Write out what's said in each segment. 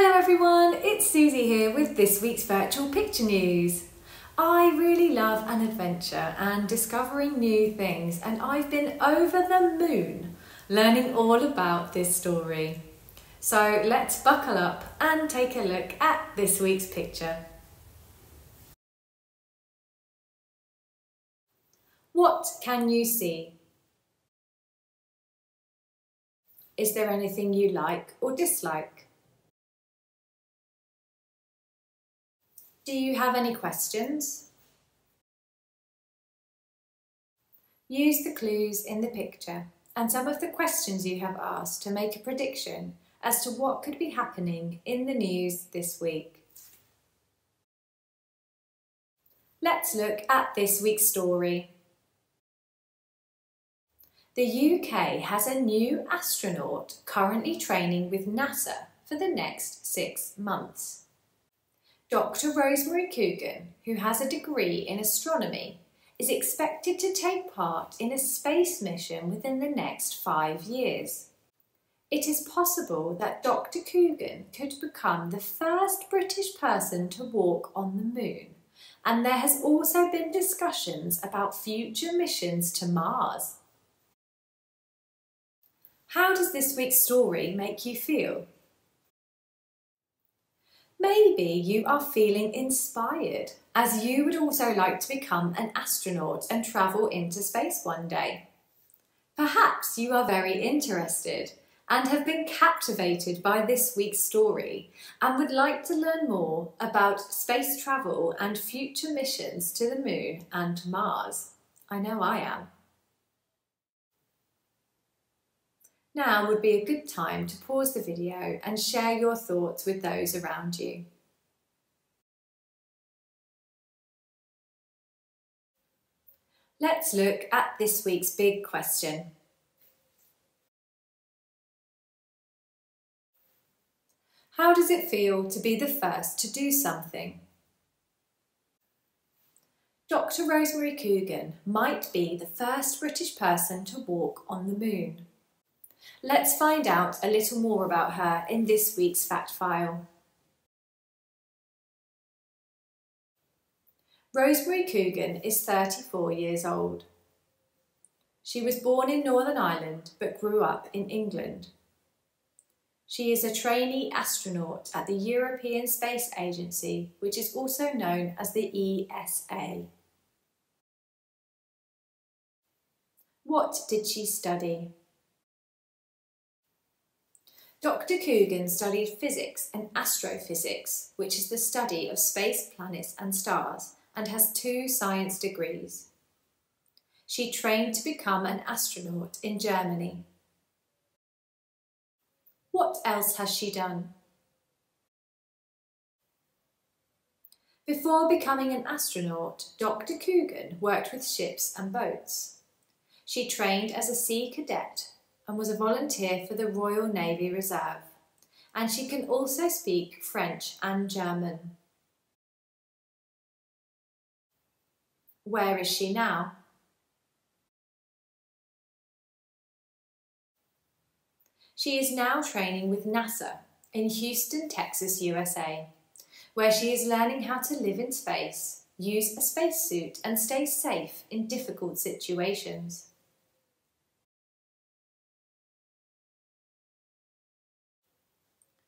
Hello everyone, it's Susie here with this week's virtual picture news. I really love an adventure and discovering new things and I've been over the moon learning all about this story. So let's buckle up and take a look at this week's picture. What can you see? Is there anything you like or dislike? Do you have any questions? Use the clues in the picture and some of the questions you have asked to make a prediction as to what could be happening in the news this week. Let's look at this week's story. The UK has a new astronaut currently training with NASA for the next six months. Dr. Rosemary Coogan, who has a degree in astronomy, is expected to take part in a space mission within the next five years. It is possible that Dr. Coogan could become the first British person to walk on the moon, and there has also been discussions about future missions to Mars. How does this week's story make you feel? Maybe you are feeling inspired as you would also like to become an astronaut and travel into space one day. Perhaps you are very interested and have been captivated by this week's story and would like to learn more about space travel and future missions to the moon and Mars. I know I am. Now would be a good time to pause the video and share your thoughts with those around you. Let's look at this week's big question. How does it feel to be the first to do something? Dr Rosemary Coogan might be the first British person to walk on the moon. Let's find out a little more about her in this week's fact file. Rosemary Coogan is 34 years old. She was born in Northern Ireland but grew up in England. She is a trainee astronaut at the European Space Agency, which is also known as the ESA. What did she study? Dr. Coogan studied physics and astrophysics, which is the study of space planets and stars, and has two science degrees. She trained to become an astronaut in Germany. What else has she done? Before becoming an astronaut, Dr. Coogan worked with ships and boats. She trained as a sea cadet and was a volunteer for the Royal Navy Reserve, and she can also speak French and German. Where is she now? She is now training with NASA in Houston, Texas, USA, where she is learning how to live in space, use a spacesuit and stay safe in difficult situations.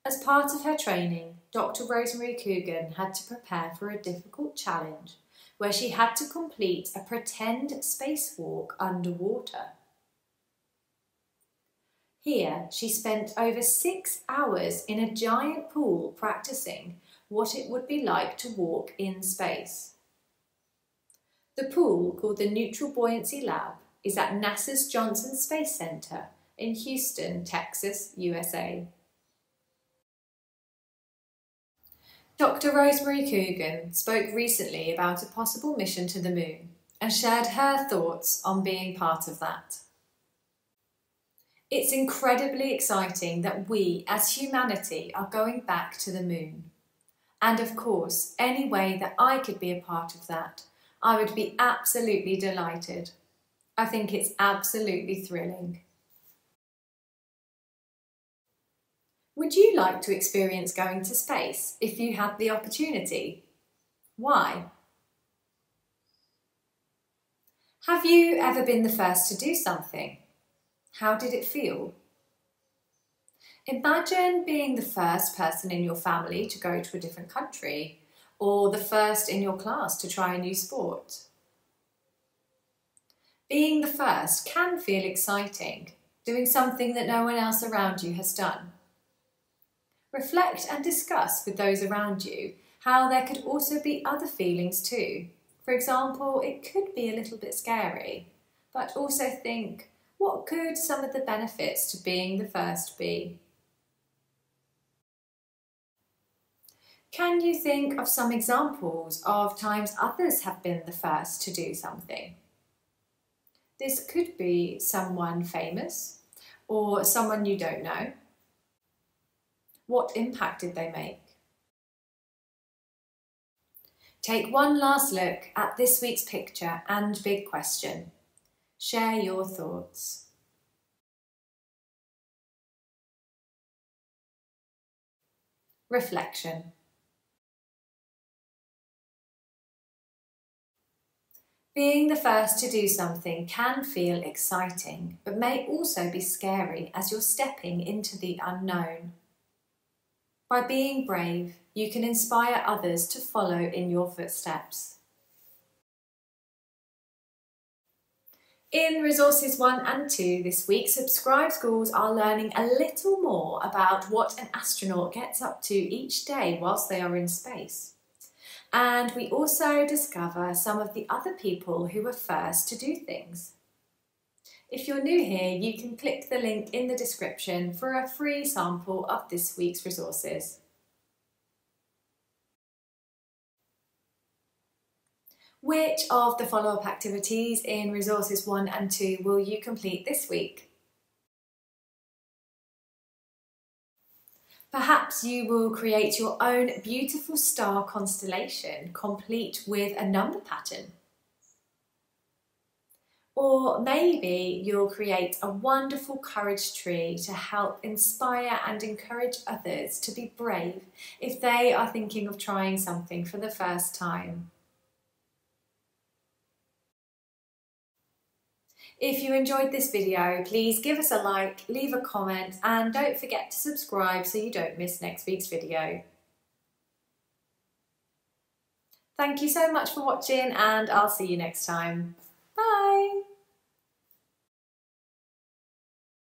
As part of her training, Dr. Rosemary Coogan had to prepare for a difficult challenge where she had to complete a pretend spacewalk underwater. Here, she spent over six hours in a giant pool practicing what it would be like to walk in space. The pool, called the Neutral Buoyancy Lab, is at NASA's Johnson Space Center in Houston, Texas, USA. Dr. Rosemary Coogan spoke recently about a possible mission to the moon and shared her thoughts on being part of that. It's incredibly exciting that we as humanity are going back to the moon. And of course, any way that I could be a part of that, I would be absolutely delighted. I think it's absolutely thrilling. Would you like to experience going to space if you had the opportunity? Why? Have you ever been the first to do something? How did it feel? Imagine being the first person in your family to go to a different country or the first in your class to try a new sport. Being the first can feel exciting, doing something that no one else around you has done. Reflect and discuss with those around you how there could also be other feelings too. For example, it could be a little bit scary, but also think, what could some of the benefits to being the first be? Can you think of some examples of times others have been the first to do something? This could be someone famous or someone you don't know. What impact did they make? Take one last look at this week's picture and big question. Share your thoughts. Reflection. Being the first to do something can feel exciting, but may also be scary as you're stepping into the unknown. By being brave, you can inspire others to follow in your footsteps. In Resources 1 and 2 this week, Subscribe Schools are learning a little more about what an astronaut gets up to each day whilst they are in space. And we also discover some of the other people who were first to do things. If you're new here, you can click the link in the description for a free sample of this week's resources. Which of the follow-up activities in Resources 1 and 2 will you complete this week? Perhaps you will create your own beautiful star constellation complete with a number pattern. Or maybe you'll create a wonderful courage tree to help inspire and encourage others to be brave if they are thinking of trying something for the first time. If you enjoyed this video, please give us a like, leave a comment and don't forget to subscribe so you don't miss next week's video. Thank you so much for watching and I'll see you next time. Bye!